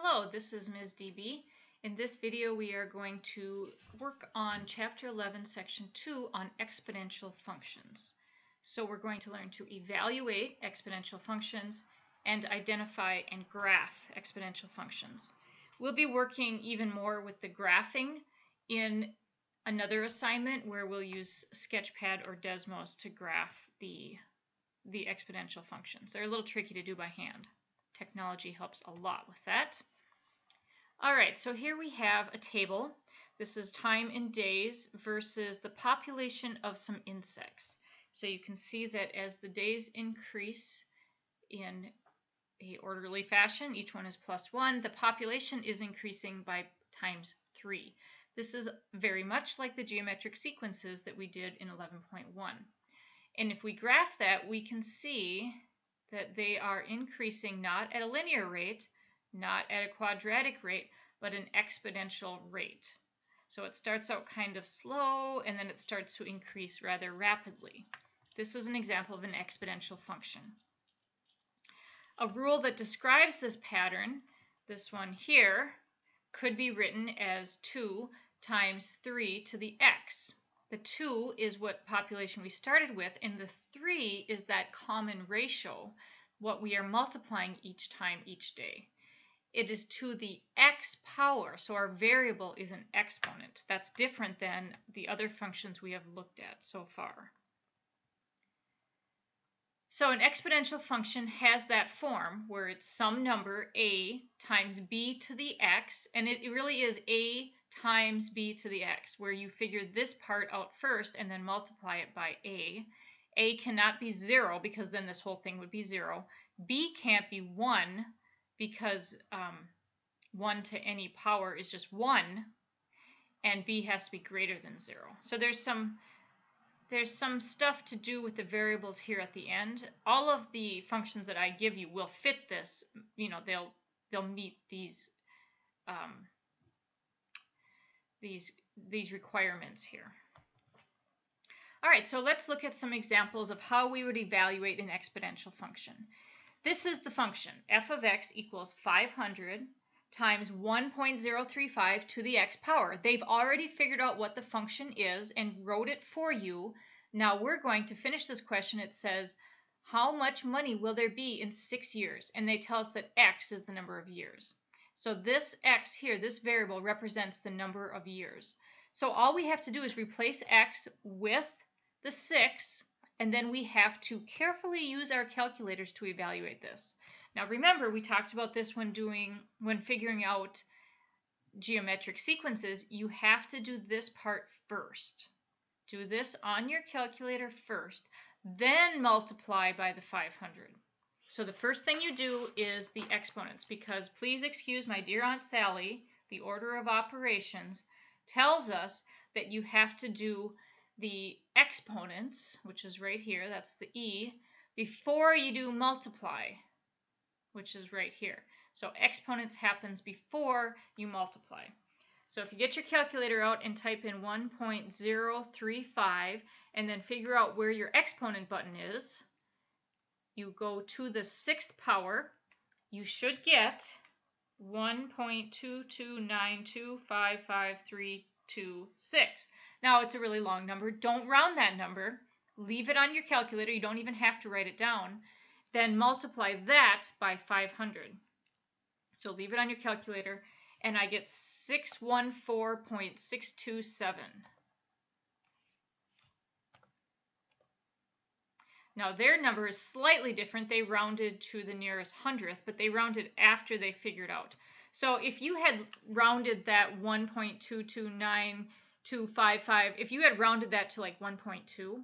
Hello, this is Ms. DB. In this video we are going to work on Chapter 11, Section 2 on exponential functions. So we're going to learn to evaluate exponential functions and identify and graph exponential functions. We'll be working even more with the graphing in another assignment where we'll use Sketchpad or Desmos to graph the, the exponential functions. They're a little tricky to do by hand. Technology helps a lot with that. All right, so here we have a table. This is time in days versus the population of some insects. So you can see that as the days increase in a orderly fashion, each one is plus one, the population is increasing by times three. This is very much like the geometric sequences that we did in 11.1. And if we graph that, we can see that they are increasing not at a linear rate, not at a quadratic rate, but an exponential rate. So it starts out kind of slow and then it starts to increase rather rapidly. This is an example of an exponential function. A rule that describes this pattern, this one here, could be written as 2 times 3 to the x. The 2 is what population we started with, and the 3 is that common ratio, what we are multiplying each time each day. It is to the x power, so our variable is an exponent. That's different than the other functions we have looked at so far. So an exponential function has that form where it's some number a times b to the x, and it really is a times b to the x, where you figure this part out first and then multiply it by a. a cannot be 0 because then this whole thing would be 0. b can't be 1 because um, 1 to any power is just 1, and b has to be greater than 0. So there's some there's some stuff to do with the variables here at the end. All of the functions that I give you will fit this. You know, they'll they'll meet these um, these, these requirements here. All right, so let's look at some examples of how we would evaluate an exponential function. This is the function, f of x equals 500 times 1.035 to the x power. They've already figured out what the function is and wrote it for you. Now we're going to finish this question. It says, how much money will there be in six years? And they tell us that x is the number of years. So this x here, this variable, represents the number of years. So all we have to do is replace x with the 6, and then we have to carefully use our calculators to evaluate this. Now remember, we talked about this when doing when figuring out geometric sequences, you have to do this part first. Do this on your calculator first, then multiply by the 500. So the first thing you do is the exponents because please excuse my dear Aunt Sally, the order of operations tells us that you have to do the exponents, which is right here, that's the e, before you do multiply, which is right here. So exponents happens before you multiply. So if you get your calculator out and type in 1.035 and then figure out where your exponent button is, you go to the sixth power, you should get 1.229255326. Now it's a really long number. Don't round that number. Leave it on your calculator. You don't even have to write it down. Then multiply that by 500. So leave it on your calculator and I get 614.627. Now their number is slightly different. They rounded to the nearest hundredth, but they rounded after they figured out. So if you had rounded that 1.229255, if you had rounded that to like 1.2,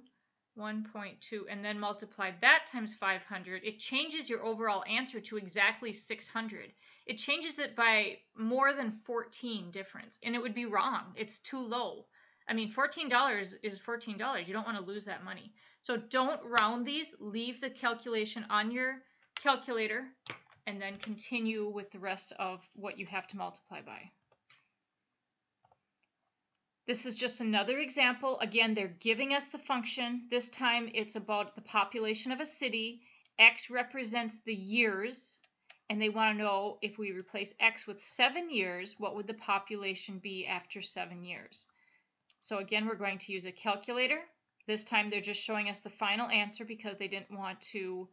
1.2, and then multiplied that times 500, it changes your overall answer to exactly 600. It changes it by more than 14 difference, and it would be wrong. It's too low. I mean, $14 is $14. You don't want to lose that money. So don't round these. Leave the calculation on your calculator and then continue with the rest of what you have to multiply by. This is just another example. Again, they're giving us the function. This time it's about the population of a city. X represents the years and they want to know if we replace x with 7 years, what would the population be after 7 years? So again, we're going to use a calculator. This time they're just showing us the final answer because they didn't want to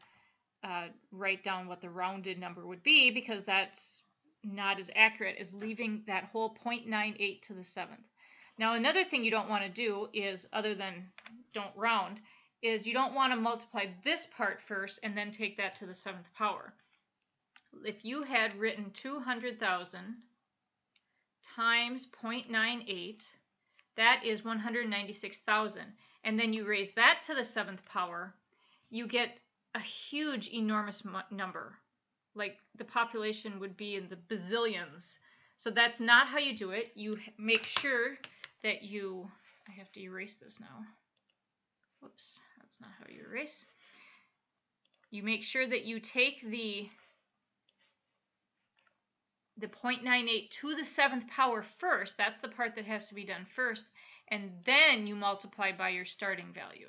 uh, write down what the rounded number would be because that's not as accurate as leaving that whole 0.98 to the seventh. Now another thing you don't want to do is, other than don't round, is you don't want to multiply this part first and then take that to the seventh power. If you had written 200,000 times 0.98, that is 196,000. And then you raise that to the seventh power, you get a huge, enormous number. Like the population would be in the bazillions. So that's not how you do it. You make sure that you, I have to erase this now. Whoops, that's not how you erase. You make sure that you take the the 0.98 to the seventh power first. That's the part that has to be done first. And then you multiply by your starting value.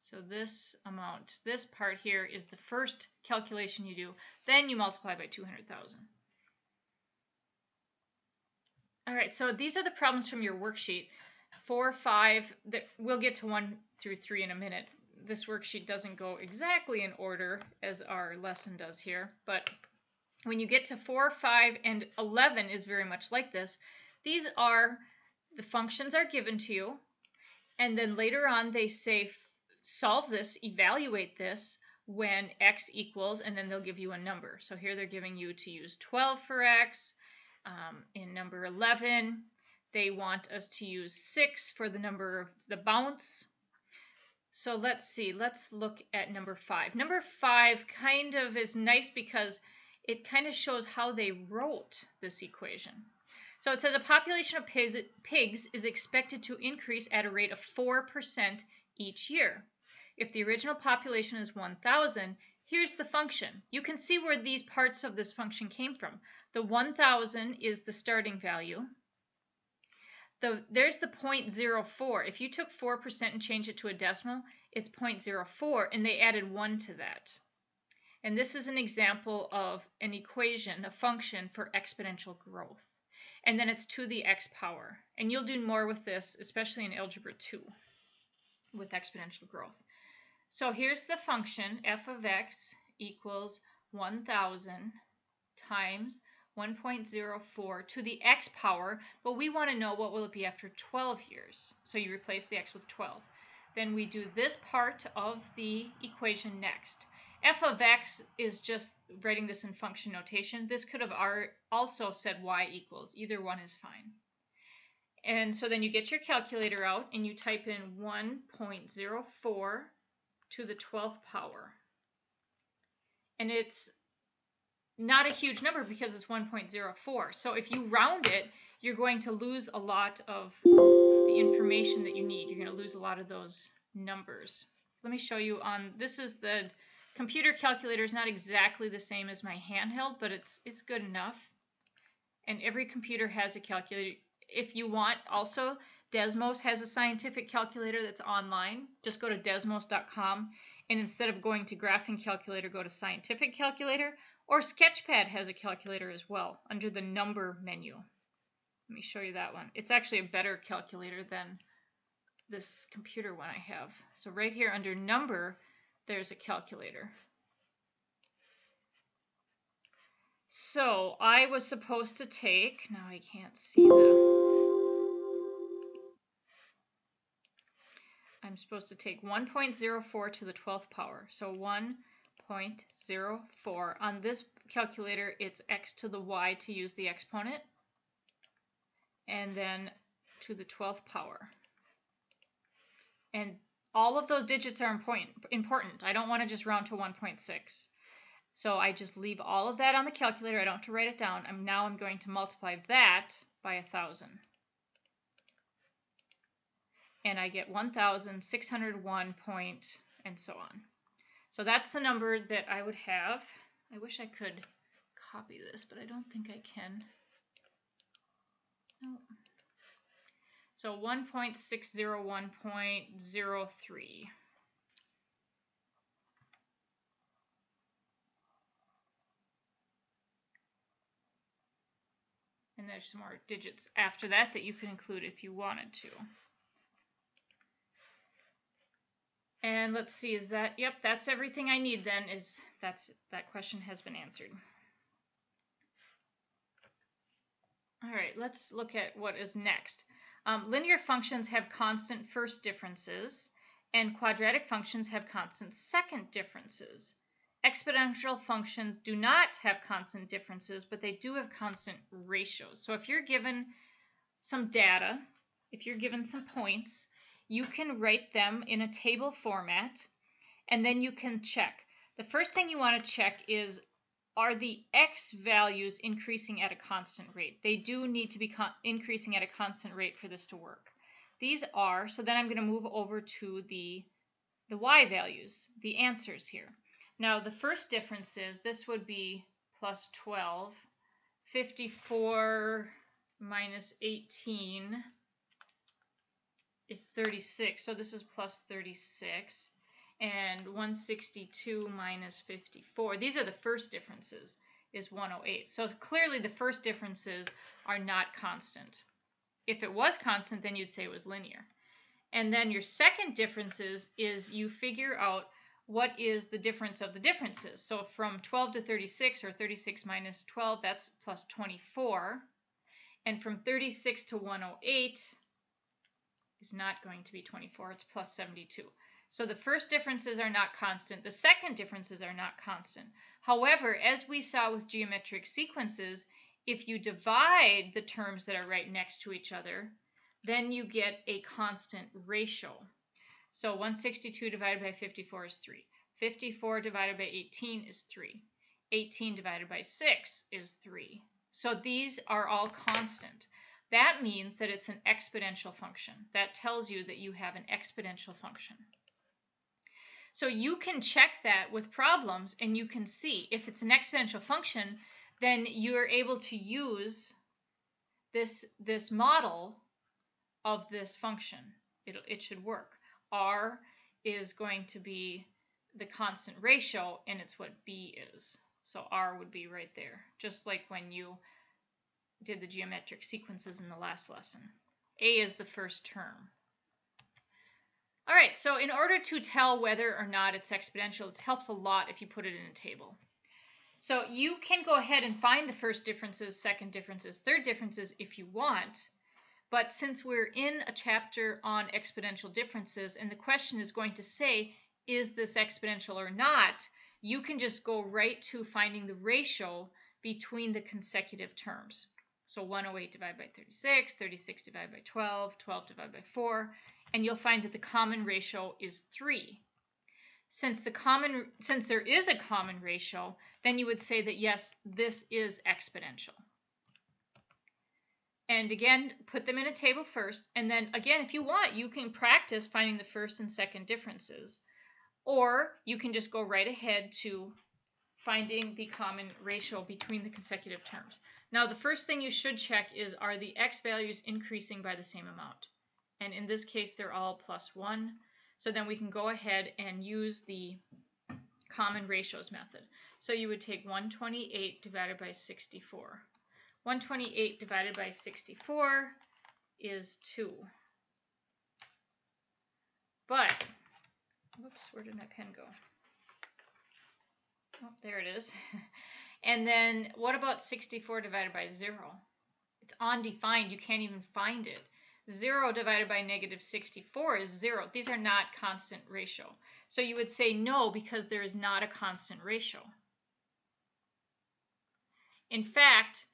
So this amount, this part here is the first calculation you do. Then you multiply by 200,000. All right, so these are the problems from your worksheet. Four, five, that we'll get to one through three in a minute. This worksheet doesn't go exactly in order as our lesson does here, but when you get to 4, 5, and 11 is very much like this. These are, the functions are given to you, and then later on they say solve this, evaluate this when x equals, and then they'll give you a number. So here they're giving you to use 12 for x. Um, in number 11, they want us to use 6 for the number of the bounce. So let's see, let's look at number 5. Number 5 kind of is nice because it kind of shows how they wrote this equation. So it says a population of pigs, pigs is expected to increase at a rate of 4% each year. If the original population is 1,000, here's the function. You can see where these parts of this function came from. The 1,000 is the starting value. The, there's the 0.04. If you took 4% and changed it to a decimal, it's 0.04, and they added 1 to that. And this is an example of an equation, a function for exponential growth. And then it's to the x power. And you'll do more with this, especially in Algebra 2, with exponential growth. So here's the function, f of x equals 1,000 times 1.04 to the x power, but we want to know what will it be after 12 years. So you replace the x with 12. Then we do this part of the equation next f of x is just writing this in function notation. This could have also said y equals. Either one is fine. And so then you get your calculator out and you type in 1.04 to the 12th power. And it's not a huge number because it's 1.04. So if you round it, you're going to lose a lot of the information that you need. You're going to lose a lot of those numbers. Let me show you on, this is the Computer calculator is not exactly the same as my handheld, but it's it's good enough. And every computer has a calculator. If you want, also, Desmos has a scientific calculator that's online. Just go to desmos.com, and instead of going to graphing calculator, go to scientific calculator, or Sketchpad has a calculator as well under the number menu. Let me show you that one. It's actually a better calculator than this computer one I have. So right here under number, there's a calculator. So I was supposed to take, now I can't see the, I'm supposed to take 1.04 to the 12th power. So 1.04. On this calculator, it's x to the y to use the exponent. And then to the 12th power. And all of those digits are important. I don't want to just round to 1.6. So I just leave all of that on the calculator. I don't have to write it down. I'm now I'm going to multiply that by a 1,000. And I get 1,601 point and so on. So that's the number that I would have. I wish I could copy this, but I don't think I can. No. So 1.601.03. And there's some more digits after that that you can include if you wanted to. And let's see, is that, yep, that's everything I need then, is that's, that question has been answered. All right, let's look at what is next. Um, linear functions have constant first differences, and quadratic functions have constant second differences. Exponential functions do not have constant differences, but they do have constant ratios. So if you're given some data, if you're given some points, you can write them in a table format, and then you can check. The first thing you want to check is are the x values increasing at a constant rate? They do need to be increasing at a constant rate for this to work. These are, so then I'm going to move over to the, the y values, the answers here. Now the first difference is this would be plus 12, 54 minus 18 is 36, so this is plus 36 and 162 minus 54. These are the first differences, is 108. So clearly the first differences are not constant. If it was constant, then you'd say it was linear. And then your second differences is you figure out what is the difference of the differences. So from 12 to 36, or 36 minus 12, that's plus 24. And from 36 to 108 is not going to be 24, it's plus 72. So the first differences are not constant. The second differences are not constant. However, as we saw with geometric sequences, if you divide the terms that are right next to each other, then you get a constant ratio. So 162 divided by 54 is 3. 54 divided by 18 is 3. 18 divided by 6 is 3. So these are all constant. That means that it's an exponential function. That tells you that you have an exponential function. So you can check that with problems and you can see if it's an exponential function, then you're able to use this, this model of this function. It, it should work. R is going to be the constant ratio and it's what B is. So R would be right there, just like when you did the geometric sequences in the last lesson. A is the first term. All right, so in order to tell whether or not it's exponential, it helps a lot if you put it in a table. So you can go ahead and find the first differences, second differences, third differences if you want. But since we're in a chapter on exponential differences and the question is going to say, is this exponential or not, you can just go right to finding the ratio between the consecutive terms. So 108 divided by 36, 36 divided by 12, 12 divided by 4, and you'll find that the common ratio is 3. Since the common since there is a common ratio, then you would say that yes, this is exponential. And again, put them in a table first, and then again, if you want, you can practice finding the first and second differences. Or you can just go right ahead to finding the common ratio between the consecutive terms. Now, the first thing you should check is, are the x values increasing by the same amount? and in this case they're all plus 1. So then we can go ahead and use the common ratios method. So you would take 128 divided by 64. 128 divided by 64 is 2. But, whoops, where did my pen go? Oh, there it is. and then what about 64 divided by 0? It's undefined. You can't even find it. 0 divided by negative 64 is 0. These are not constant ratio. So you would say no because there is not a constant ratio. In fact,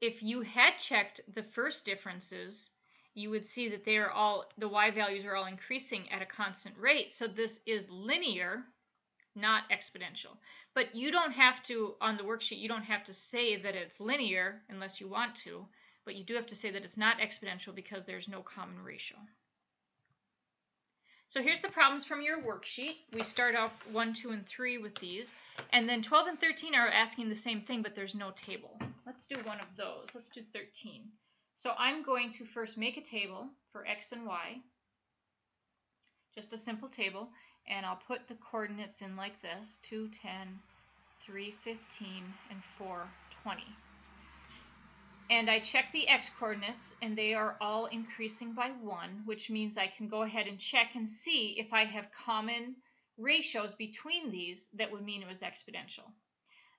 if you had checked the first differences, you would see that they are all the y values are all increasing at a constant rate. So this is linear, not exponential. But you don't have to, on the worksheet, you don't have to say that it's linear unless you want to but you do have to say that it's not exponential because there's no common ratio. So here's the problems from your worksheet. We start off 1, 2, and 3 with these. And then 12 and 13 are asking the same thing, but there's no table. Let's do one of those. Let's do 13. So I'm going to first make a table for x and y. Just a simple table. And I'll put the coordinates in like this. 2, 10, 3, 15, and 4, 20. and I check the x-coordinates and they are all increasing by 1, which means I can go ahead and check and see if I have common ratios between these that would mean it was exponential.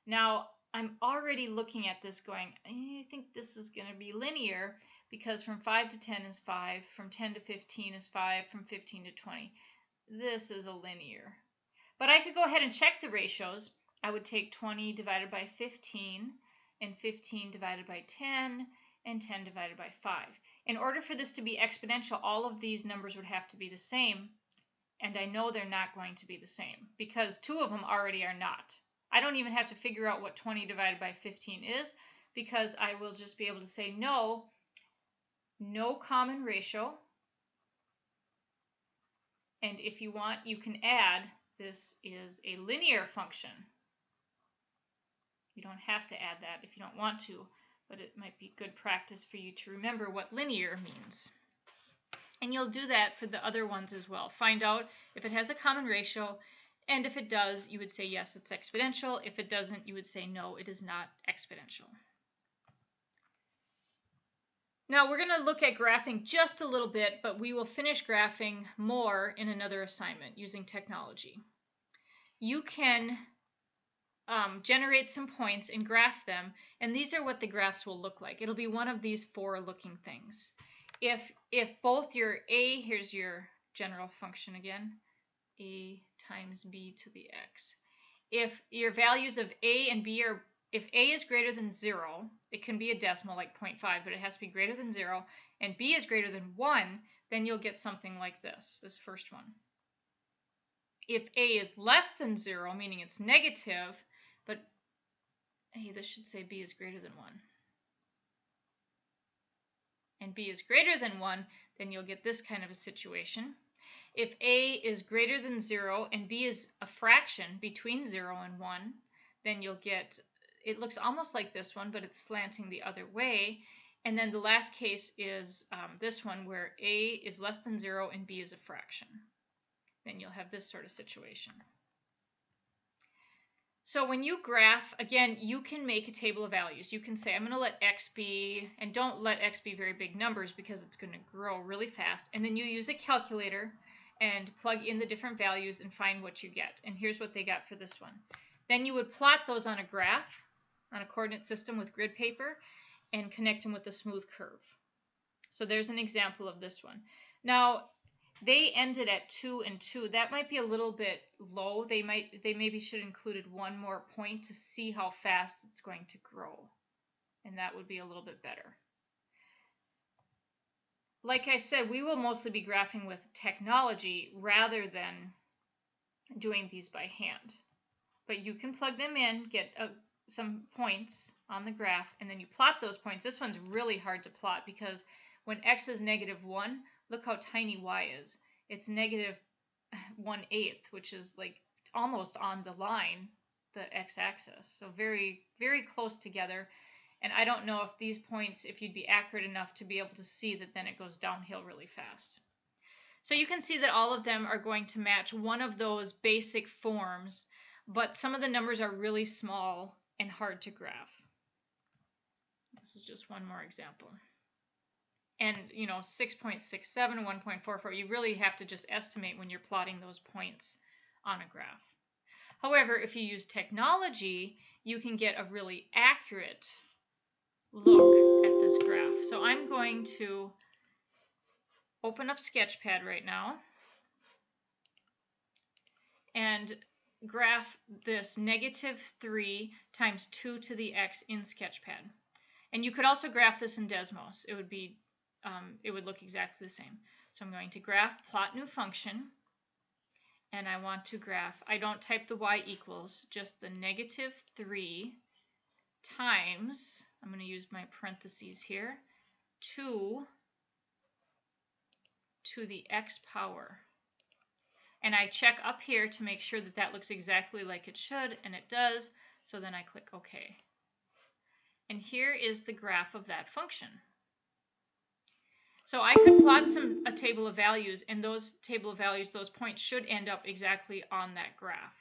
Now, I'm already looking at this going, eh, I think this is going to be linear because from 5 to 10 is 5, from 10 to 15 is 5, from 15 to 20. This is a linear. But I could go ahead and check the ratios. I would take 20 divided by 15 and 15 divided by 10 and 10 divided by 5. In order for this to be exponential, all of these numbers would have to be the same, and I know they're not going to be the same because two of them already are not. I don't even have to figure out what 20 divided by 15 is because I will just be able to say no, no common ratio. And if you want, you can add this is a linear function. You don't have to add that if you don't want to, but it might be good practice for you to remember what linear means. And you'll do that for the other ones as well. Find out if it has a common ratio, and if it does, you would say yes, it's exponential. If it doesn't, you would say no, it is not exponential. Now we're going to look at graphing just a little bit, but we will finish graphing more in another assignment using technology. You can um, generate some points and graph them. And these are what the graphs will look like. It'll be one of these four looking things. If, if both your a, here's your general function again, a times b to the x. If your values of a and b are, if a is greater than 0, it can be a decimal like 0.5, but it has to be greater than 0, and b is greater than 1, then you'll get something like this, this first one. If a is less than 0, meaning it's negative, but hey, this should say b is greater than 1. And b is greater than 1, then you'll get this kind of a situation. If a is greater than 0 and b is a fraction between 0 and 1, then you'll get, it looks almost like this one, but it's slanting the other way. And then the last case is um, this one where a is less than 0 and b is a fraction. Then you'll have this sort of situation. So when you graph, again, you can make a table of values. You can say, I'm going to let x be, and don't let x be very big numbers because it's going to grow really fast. And then you use a calculator and plug in the different values and find what you get. And here's what they got for this one. Then you would plot those on a graph, on a coordinate system with grid paper, and connect them with a smooth curve. So there's an example of this one. Now, they ended at two and two. That might be a little bit low. They might they maybe should have included one more point to see how fast it's going to grow. And that would be a little bit better. Like I said, we will mostly be graphing with technology rather than doing these by hand. But you can plug them in, get a, some points on the graph, and then you plot those points. This one's really hard to plot because when x is negative 1, look how tiny y is. It's negative 1 eighth, which is like almost on the line, the x-axis. So very, very close together. And I don't know if these points, if you'd be accurate enough to be able to see that then it goes downhill really fast. So you can see that all of them are going to match one of those basic forms, but some of the numbers are really small and hard to graph. This is just one more example. And you know 6.67 1.44 you really have to just estimate when you're plotting those points on a graph. However if you use technology you can get a really accurate look at this graph. So I'm going to open up sketchpad right now. And graph this negative 3 times 2 to the x in sketchpad and you could also graph this in Desmos. It would be um, it would look exactly the same. So I'm going to graph plot new function and I want to graph, I don't type the y equals, just the negative 3 times, I'm going to use my parentheses here, 2 to the x power. And I check up here to make sure that that looks exactly like it should, and it does, so then I click OK. And here is the graph of that function. So I could plot some a table of values, and those table of values, those points should end up exactly on that graph.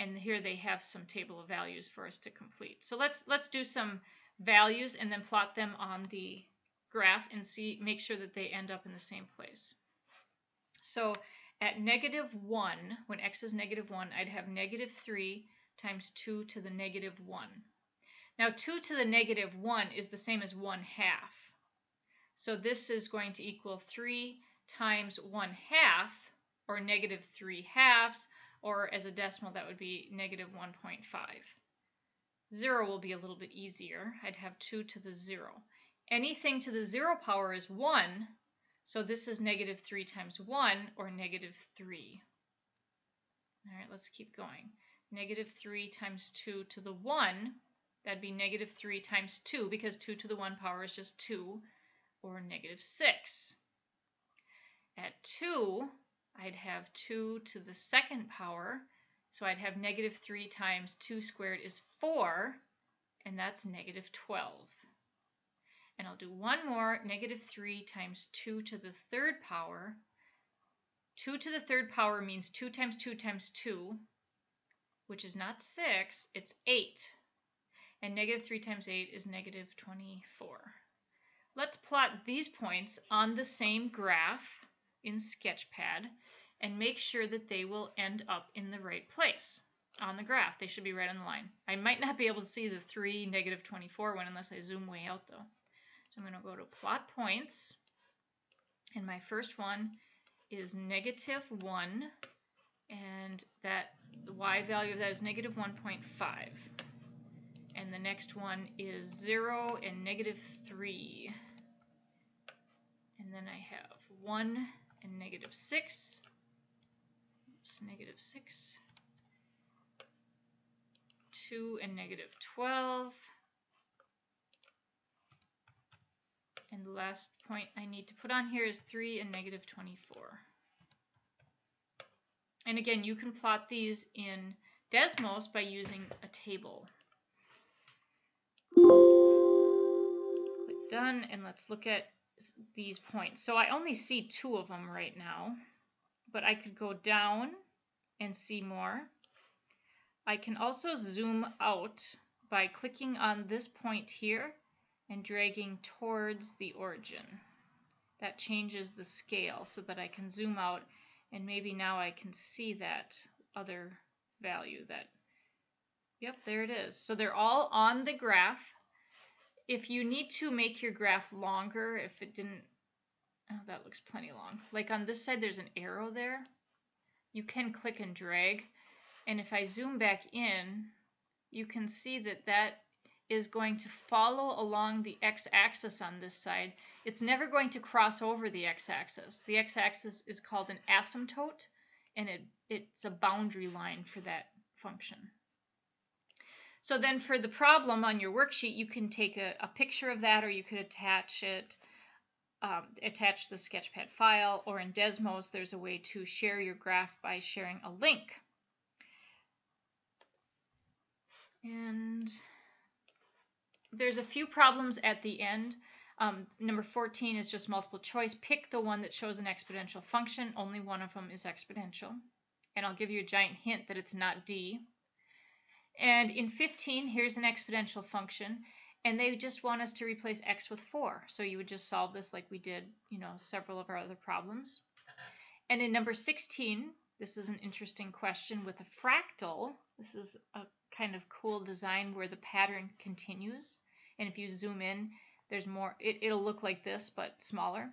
And here they have some table of values for us to complete. So let's let's do some values and then plot them on the graph and see make sure that they end up in the same place. So at negative 1, when x is negative 1, I'd have negative 3 times 2 to the negative 1. Now 2 to the negative 1 is the same as 1 half. So this is going to equal 3 times 1 half, or negative 3 halves, or as a decimal that would be negative 1.5. 0 will be a little bit easier. I'd have 2 to the 0. Anything to the 0 power is 1, so this is negative 3 times 1, or negative 3. All right, let's keep going. Negative 3 times 2 to the 1, that'd be negative 3 times 2, because 2 to the 1 power is just 2, or negative 6. At 2, I'd have 2 to the second power, so I'd have negative 3 times 2 squared is 4, and that's negative 12. And I'll do one more, negative 3 times 2 to the third power. 2 to the third power means 2 times 2 times 2, which is not 6, it's 8. And negative 3 times 8 is negative 24. Let's plot these points on the same graph in Sketchpad and make sure that they will end up in the right place on the graph. They should be right on the line. I might not be able to see the 3, negative 24 one unless I zoom way out though. I'm going to go to plot points. And my first one is negative 1. And that the y value of that is negative 1.5. And the next one is 0 and negative 3. And then I have 1 and negative 6. Oops, negative 6. 2 and negative 12. And the last point I need to put on here is 3 and negative 24. And again, you can plot these in Desmos by using a table. Click done, and let's look at these points. So I only see two of them right now, but I could go down and see more. I can also zoom out by clicking on this point here and dragging towards the origin. That changes the scale so that I can zoom out and maybe now I can see that other value that, yep, there it is. So they're all on the graph. If you need to make your graph longer, if it didn't, oh, that looks plenty long. Like on this side, there's an arrow there. You can click and drag. And if I zoom back in, you can see that that is going to follow along the x-axis on this side. It's never going to cross over the x-axis. The x-axis is called an asymptote, and it, it's a boundary line for that function. So then for the problem on your worksheet, you can take a, a picture of that, or you could attach it, um, attach the Sketchpad file, or in Desmos, there's a way to share your graph by sharing a link. And there's a few problems at the end. Um, number 14 is just multiple choice. Pick the one that shows an exponential function. Only one of them is exponential. And I'll give you a giant hint that it's not D. And in 15, here's an exponential function. And they just want us to replace x with 4. So you would just solve this like we did, you know, several of our other problems. And in number 16, this is an interesting question with a fractal. This is a kind of cool design where the pattern continues. And if you zoom in, there's more, it, it'll look like this, but smaller.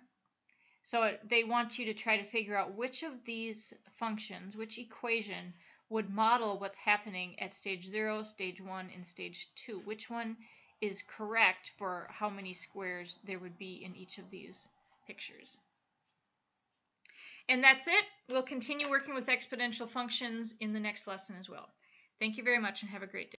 So it, they want you to try to figure out which of these functions, which equation would model what's happening at stage 0, stage 1, and stage 2. Which one is correct for how many squares there would be in each of these pictures. And that's it. We'll continue working with exponential functions in the next lesson as well. Thank you very much and have a great day.